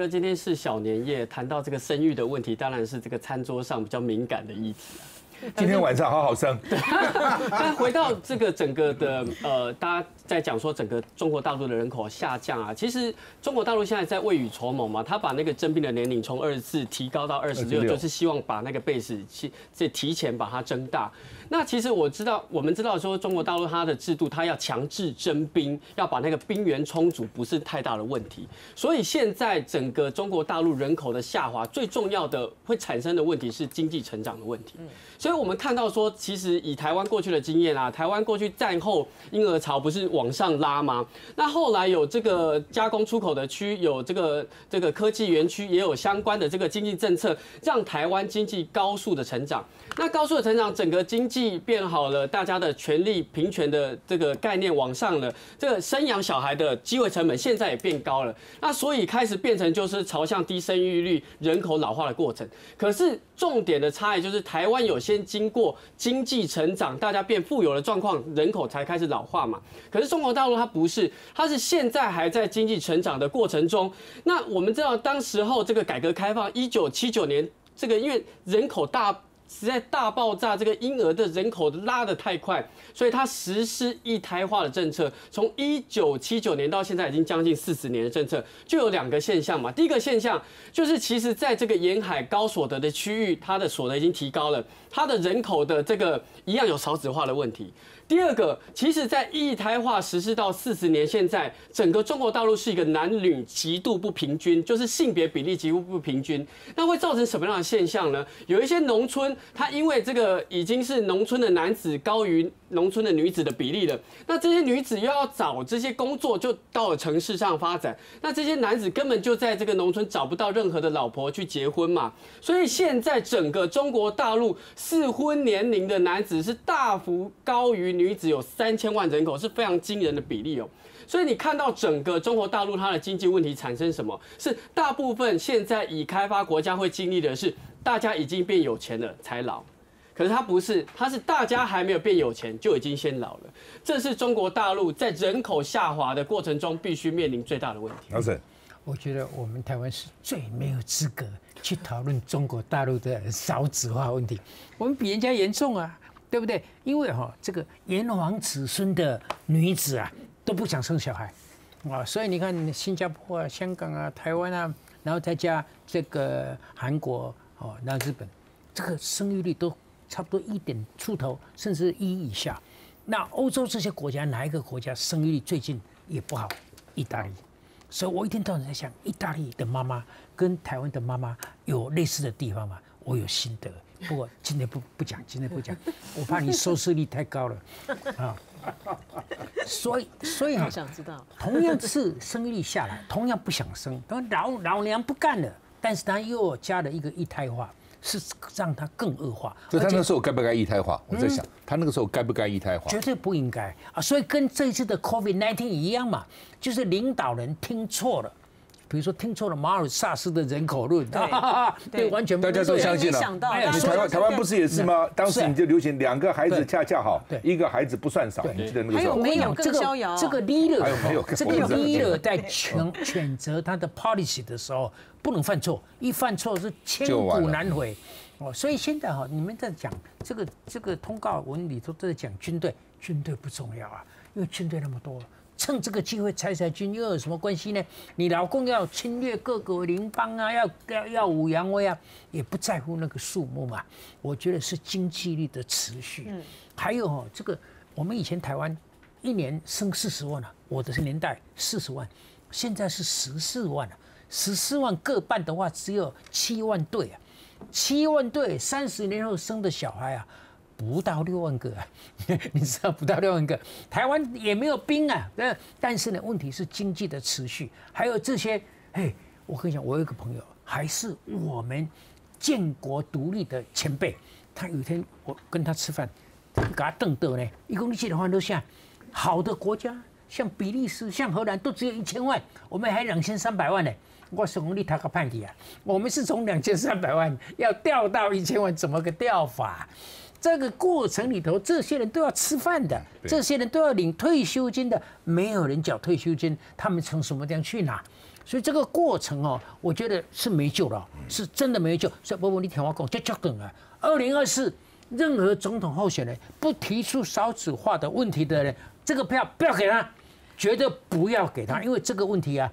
哥今天是小年夜，谈到这个生育的问题，当然是这个餐桌上比较敏感的议题。今天晚上好好生。对 但回到这个整个的呃，大家在讲说整个中国大陆的人口下降啊，其实中国大陆现在在未雨绸缪嘛，他把那个征兵的年龄从二十四提高到二十六，就是希望把那个 base 去这提前把它增大。那其实我知道，我们知道说中国大陆它的制度，它要强制征兵，要把那个兵源充足，不是太大的问题。所以现在整个中国大陆人口的下滑，最重要的会产生的问题是经济成长的问题。所以所以我们看到说，其实以台湾过去的经验啊，台湾过去战后婴儿潮不是往上拉吗？那后来有这个加工出口的区，有这个这个科技园区，也有相关的这个经济政策，让台湾经济高速的成长。那高速的成长，整个经济变好了，大家的权利平权的这个概念往上了，这个生养小孩的机会成本现在也变高了。那所以开始变成就是朝向低生育率、人口老化的过程。可是重点的差异就是，台湾有先经过经济成长，大家变富有的状况，人口才开始老化嘛。可是中国大陆它不是，它是现在还在经济成长的过程中。那我们知道，当时候这个改革开放，一九七九年，这个因为人口大。实在大爆炸，这个婴儿的人口拉得太快，所以它实施一胎化的政策，从一九七九年到现在已经将近四十年的政策，就有两个现象嘛。第一个现象就是，其实在这个沿海高所得的区域，它的所得已经提高了，它的人口的这个一样有少子化的问题。第二个，其实，在一胎化实施到四十年，现在整个中国大陆是一个男女极度不平均，就是性别比例极度不平均。那会造成什么样的现象呢？有一些农村，他因为这个已经是农村的男子高于农村的女子的比例了，那这些女子又要找这些工作，就到了城市上发展。那这些男子根本就在这个农村找不到任何的老婆去结婚嘛。所以现在整个中国大陆适婚年龄的男子是大幅高于。女子有三千万人口，是非常惊人的比例哦。所以你看到整个中国大陆它的经济问题产生什么？是大部分现在已开发国家会经历的是，大家已经变有钱了才老。可是他不是，他是大家还没有变有钱就已经先老了。这是中国大陆在人口下滑的过程中必须面临最大的问题。老沈，我觉得我们台湾是最没有资格去讨论中国大陆的少子化问题，我们比人家严重啊。对不对？因为哈，这个炎黄子孙的女子啊，都不想生小孩，啊，所以你看新加坡啊、香港啊、台湾啊，然后再加这个韩国哦，那日本，这个生育率都差不多一点出头，甚至一以下。那欧洲这些国家，哪一个国家生育率最近也不好？意大利。所以我一天到晚在想，意大利的妈妈跟台湾的妈妈有类似的地方吗？我有心得。不过今天不不讲，今天不讲，我怕你收视率太高了 啊。所以所以啊，想知道，同样是生育率下来，同样不想生，等老老娘不干了，但是他又加了一个一胎化，是让他更恶化。所以他那时候该不该一胎化？我在想，他那个时候该不该一胎化？绝对不应该啊！所以跟这一次的 COVID-19 一样嘛，就是领导人听错了。比如说听错了马尔萨斯的人口论，对，完全大家都相信了。台湾台湾不是也是吗？当时你就流行两个孩子恰恰好，一个孩子不算少。你记得那个时候？没有这个这个 leader，还有没有这个 leader 在选 选择他的 policy 的时候不能犯错，一犯错是千古难回。哦，所以现在哈，你们在讲这个这个通告文里头都在讲军队，军队不重要啊，因为军队那么多。趁这个机会裁裁军又有什么关系呢？你老公要侵略各个邻邦啊，要要耀武扬威啊，也不在乎那个数目嘛。我觉得是经济力的持续。嗯，还有哦，这个我们以前台湾一年生四十万啊，我的年代四十万，现在是十四万了。十四万各半的话，只有七万对啊，七万对，三十年后生的小孩啊。不到六万个，你知道不到六万个，台湾也没有兵啊。但但是呢，问题是经济的持续，还有这些。嘿，我跟你讲，我有一个朋友，还是我们建国独立的前辈。他有一天我跟他吃饭，给他瞪得呢，一共你记的话都像好的国家，像比利时、像荷兰都只有一千万，我们还两千三百万呢。我是红利他个判题啊，我们是从两千三百万要调到一千万，怎么个调法？这个过程里头，这些人都要吃饭的，这些人都要领退休金的，没有人缴退休金，他们从什么地方去拿？所以这个过程哦，我觉得是没救了，是真的没救。所以伯伯，你听我讲，就叫等啊。二零二四，任何总统候选人不提出少子化的问题的人，这个票不要给他，绝对不要给他，因为这个问题啊，